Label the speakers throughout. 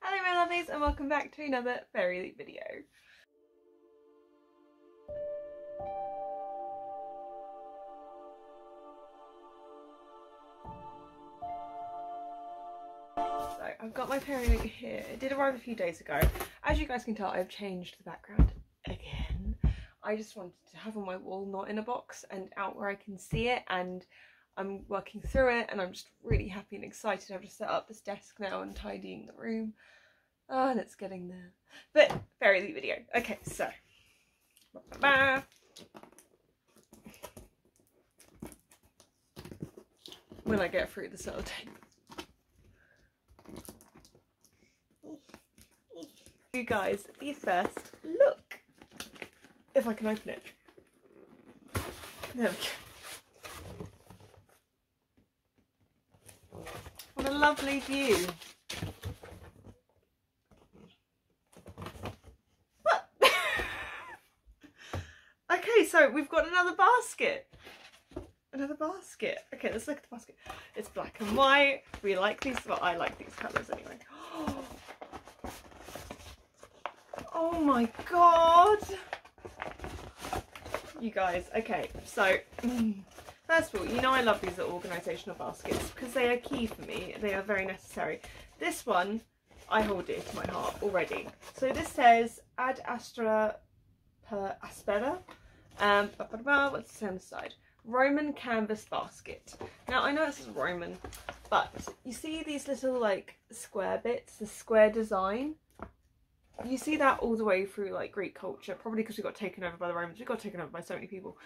Speaker 1: Hello my lovelies and welcome back to another Fairy Loot video. So I've got my Fairy Loot here. It did arrive a few days ago. As you guys can tell I've changed the background again. I just wanted to have on my wall not in a box and out where I can see it and I'm working through it and I'm just really happy and excited. I've just set up this desk now and tidying the room. Oh, and it's getting there. But Fairy Loot video. Okay, so. When I get through the sellotape. You guys, the first look. If I can open it. There we go. What a lovely view. okay, so we've got another basket. Another basket. Okay, let's look at the basket. It's black and white. We like these. Well, I like these colours anyway. Oh my god. You guys, okay, so mm. First of all, you know I love these little organisational baskets because they are key for me. They are very necessary. This one, I hold dear to my heart already. So this says Ad Astra per Aspera. Um, what's it say on the side? Roman canvas basket. Now I know this is Roman, but you see these little like square bits, the square design? You see that all the way through like Greek culture, probably because we got taken over by the Romans. We got taken over by so many people.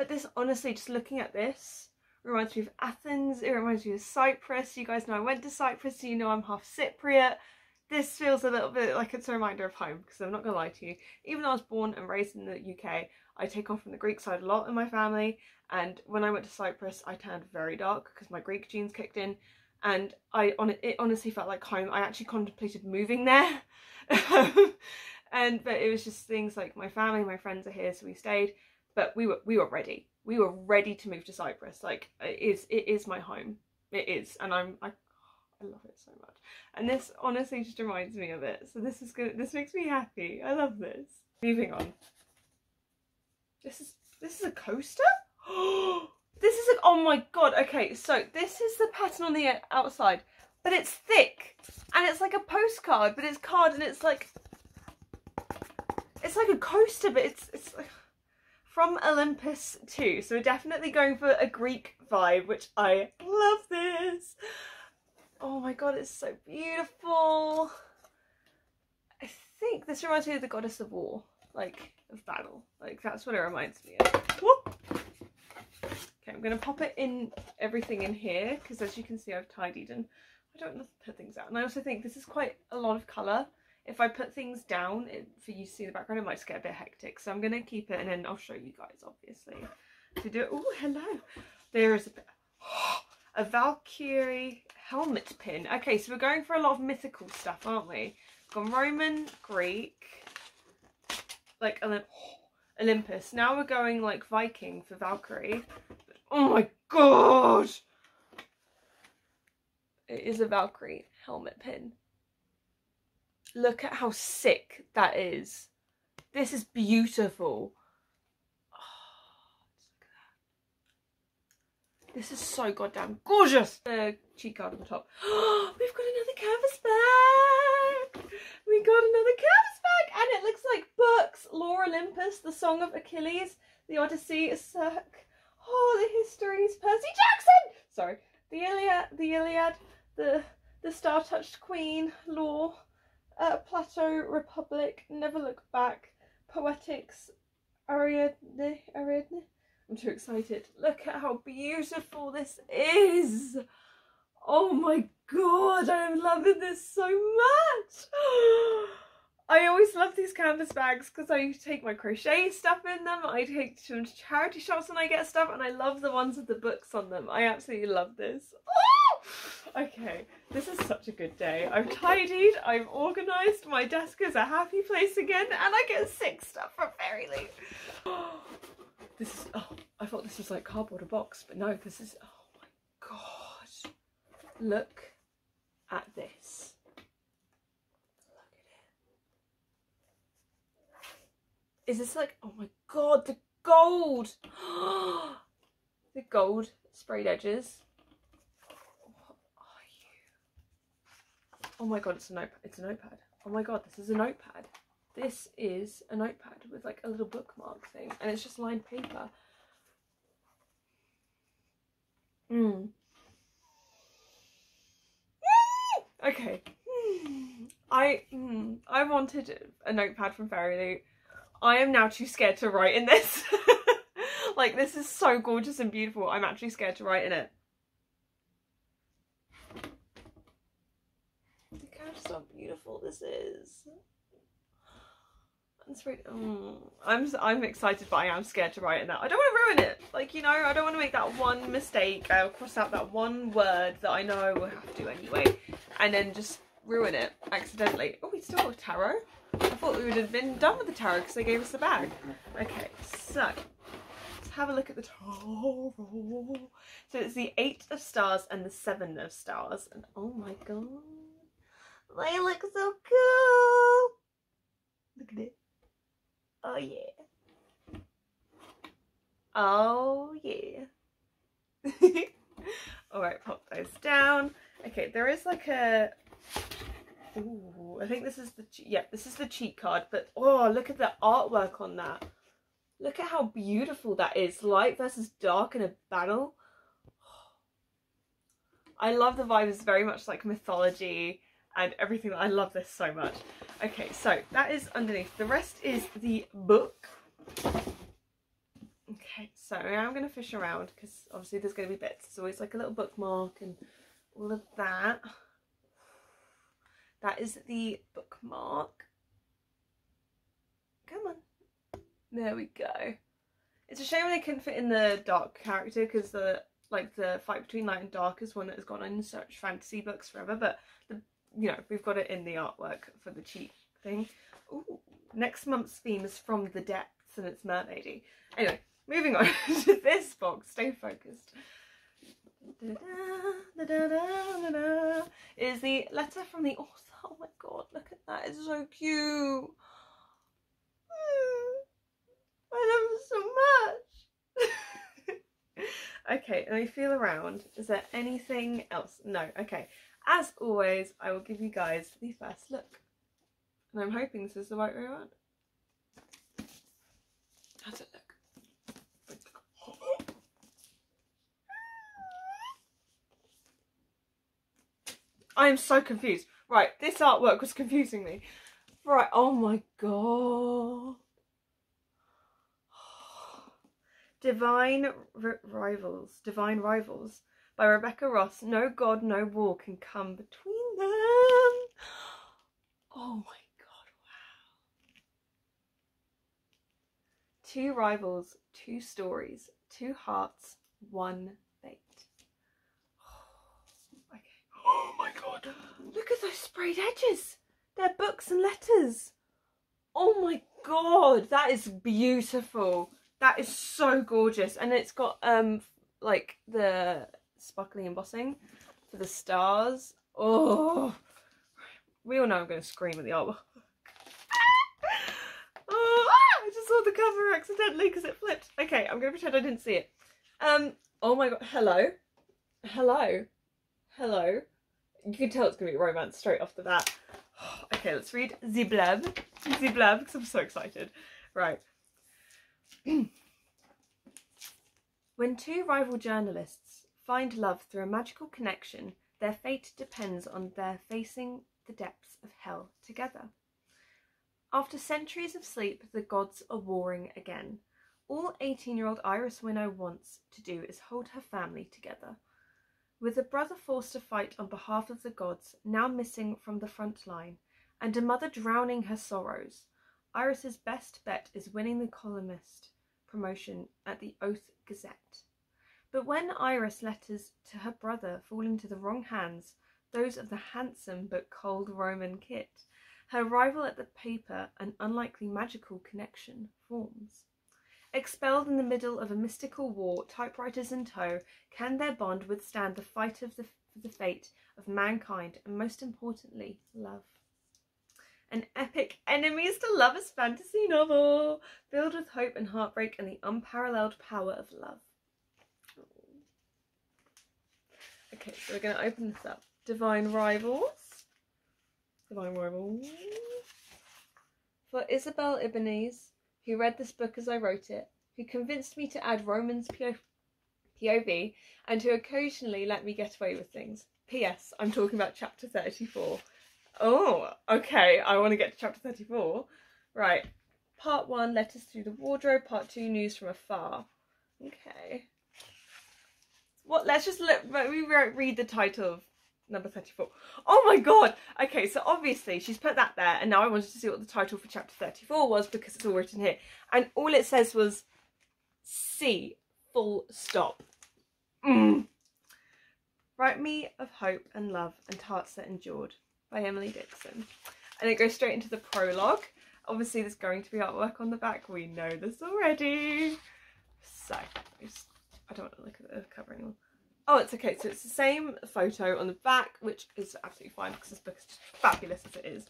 Speaker 1: But this, honestly, just looking at this, reminds me of Athens. It reminds me of Cyprus. You guys know I went to Cyprus, so you know I'm half Cypriot. This feels a little bit like it's a reminder of home, because I'm not going to lie to you. Even though I was born and raised in the UK, I take on from the Greek side a lot in my family. And when I went to Cyprus, I turned very dark because my Greek genes kicked in. And I on it honestly felt like home. I actually contemplated moving there and but it was just things like my family, my friends are here, so we stayed. But we were we were ready. We were ready to move to Cyprus. Like it is it is my home. It is, and I'm I, I love it so much. And this honestly just reminds me of it. So this is good. This makes me happy. I love this. Moving on. This is this is a coaster. this is a oh my god. Okay, so this is the pattern on the uh, outside but it's thick and it's like a postcard but it's card and it's like it's like a coaster but it's it's from Olympus too so we're definitely going for a Greek vibe which I love this oh my god it's so beautiful I think this reminds me of the goddess of war like of battle like that's what it reminds me of Whoop. okay I'm gonna pop it in everything in here because as you can see I've tidied and I don't want to put things out. And I also think this is quite a lot of colour. If I put things down it, for you to see the background, it might just get a bit hectic. So I'm going to keep it and then I'll show you guys, obviously. To do it. Oh, hello. There is a, a Valkyrie helmet pin. Okay, so we're going for a lot of mythical stuff, aren't we? We've gone Roman, Greek, like Olympus. Now we're going like Viking for Valkyrie. Oh my god! It is a Valkyrie helmet pin. Look at how sick that is. This is beautiful. This is so goddamn gorgeous. The cheek card on the top. We've got another canvas bag. We got another canvas bag and it looks like books. Lore Olympus, The Song of Achilles, The Odyssey, Circe. Oh, the histories, Percy Jackson. Sorry, the Iliad, the Iliad, the the Star Touched Queen, Lore, uh, Plato, Republic, Never Look Back, Poetics, Ariadne, Ariadne. I'm too excited. Look at how beautiful this is. Oh my god, I am loving this so much. I always love these canvas bags because I take my crochet stuff in them. I take them to charity shops and I get stuff and I love the ones with the books on them. I absolutely love this. Oh! Okay, this is such a good day. I've tidied, I've organised, my desk is a happy place again, and I get sick stuff from Fairy Loot. This is, oh, I thought this was like cardboard box, but no, this is, oh my god. Look at this. Look at it. Is this like, oh my god, the gold! the gold sprayed edges Oh my god, it's a notepad. It's a notepad. Oh my god, this is a notepad. This is a notepad with like a little bookmark thing, and it's just lined paper. Hmm. Okay. I mm, I wanted a notepad from Fairy Loot. I am now too scared to write in this. like this is so gorgeous and beautiful. I'm actually scared to write in it. Look how beautiful this is. Really, mm, I'm I'm excited, but I am scared to write in that. I don't want to ruin it. Like you know, I don't want to make that one mistake. I'll cross out that one word that I know I will have to anyway, and then just ruin it accidentally. Oh, we still got tarot. I thought we would have been done with the tarot because they gave us the bag. Okay, so let's have a look at the tarot. So it's the eight of stars and the seven of stars, and oh my god, they look so cool. Look at it. Oh yeah. Oh yeah. Alright, pop those down. Okay, there is like a... Ooh, I think this is the... Yeah, this is the cheat card. But, oh, look at the artwork on that. Look at how beautiful that is. Light versus dark in a battle. I love the vibe. It's very much like mythology and everything. I love this so much. Okay, so that is underneath. The rest is the book. Okay, so I'm going to fish around because obviously there's going to be bits. It's always like a little bookmark and all of that. That is the bookmark. Come on. There we go. It's a shame they couldn't fit in the dark character because the like the fight between light and dark is one that has gone on in such fantasy books forever, but the you know, we've got it in the artwork for the cheap thing. Ooh, next month's theme is From the Depths and it's Mermaidy. Anyway, moving on to this box. Stay focused. Da -da, da is the letter from the author. Oh my god, look at that. It's so cute. I love it so much. okay, let me feel around. Is there anything else? No. Okay. As always, I will give you guys the first look. And I'm hoping this is the right way around. How's it look? I am so confused. Right, this artwork was confusing me. Right, oh my god. Divine Rivals. Divine Rivals by Rebecca Ross. No God, no war can come between them. Oh my God, wow. Two rivals, two stories, two hearts, one fate. Oh, okay. oh my God, look at those sprayed edges. They're books and letters. Oh my God, that is beautiful. That is so gorgeous. And it's got um like the sparkly embossing for the stars. Oh, we all know I'm going to scream at the artwork. oh, ah, I just saw the cover accidentally because it flipped. Okay, I'm going to pretend I didn't see it. Um, oh my god, hello, hello, hello. You can tell it's going to be romance straight off the bat. Okay, let's read the blurb. The blurb, because I'm so excited. Right. when two rival journalists find love through a magical connection, their fate depends on their facing the depths of hell together. After centuries of sleep, the gods are warring again. All 18 year old Iris Winnow wants to do is hold her family together. With a brother forced to fight on behalf of the gods, now missing from the front line, and a mother drowning her sorrows, Iris's best bet is winning the columnist promotion at the Oath Gazette. But when Iris' letters to her brother fall into the wrong hands, those of the handsome but cold Roman Kitt, her arrival at the paper an unlikely magical connection forms. Expelled in the middle of a mystical war, typewriters in tow, can their bond withstand the fight of the, the fate of mankind and most importantly, love? an epic enemies to lovers fantasy novel filled with hope and heartbreak and the unparalleled power of love. Okay, so we're going to open this up. Divine Rivals. Divine Rivals. For Isabel Ibanez, who read this book as I wrote it, who convinced me to add Roman's POV, and who occasionally let me get away with things. P.S. I'm talking about chapter 34. Oh, okay, I want to get to chapter 34. Right, part one, letters through the wardrobe, part two, news from afar. Okay. What, let's just look, let me read the title of number 34. Oh my god! Okay, so obviously she's put that there, and now I wanted to see what the title for chapter 34 was because it's all written here. And all it says was C, full stop. Mm. Write Me of Hope and Love and Hearts That Endured by Emily Dixon. And it goes straight into the prologue. Obviously there's going to be artwork on the back, we know this already. So, I don't want to look at the cover anymore. Oh, it's okay. So it's the same photo on the back, which is absolutely fine because this book is fabulous as it is.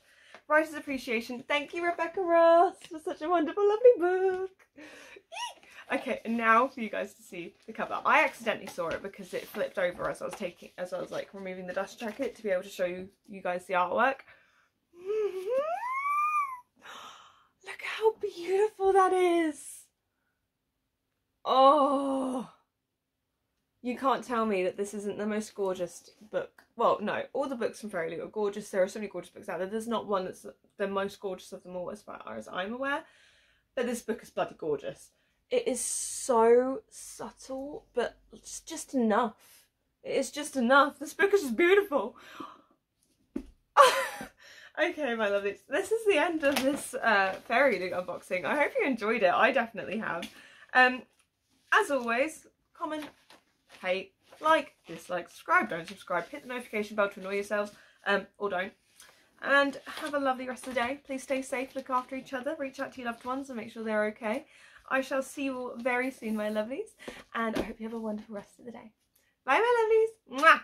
Speaker 1: Writer's Appreciation. Thank you, Rebecca Ross, for such a wonderful, lovely book. okay, and now for you guys to see the cover. I accidentally saw it because it flipped over as I was taking, as I was like removing the dust jacket to be able to show you, you guys the artwork. Look how beautiful that is. Oh you can't tell me that this isn't the most gorgeous book. Well, no, all the books from FairyLoot are gorgeous. There are so many gorgeous books out there. There's not one that's the most gorgeous of them all, as far as I'm aware. But this book is bloody gorgeous. It is so subtle, but it's just enough. It is just enough. This book is just beautiful. okay, my lovelies. This is the end of this uh, FairyLoot unboxing. I hope you enjoyed it. I definitely have. Um, as always, comment, hate, like, dislike, subscribe, don't subscribe, hit the notification bell to annoy yourselves, um, or don't. And have a lovely rest of the day. Please stay safe, look after each other, reach out to your loved ones and make sure they're okay. I shall see you all very soon, my lovelies, and I hope you have a wonderful rest of the day. Bye, my lovelies. Mwah!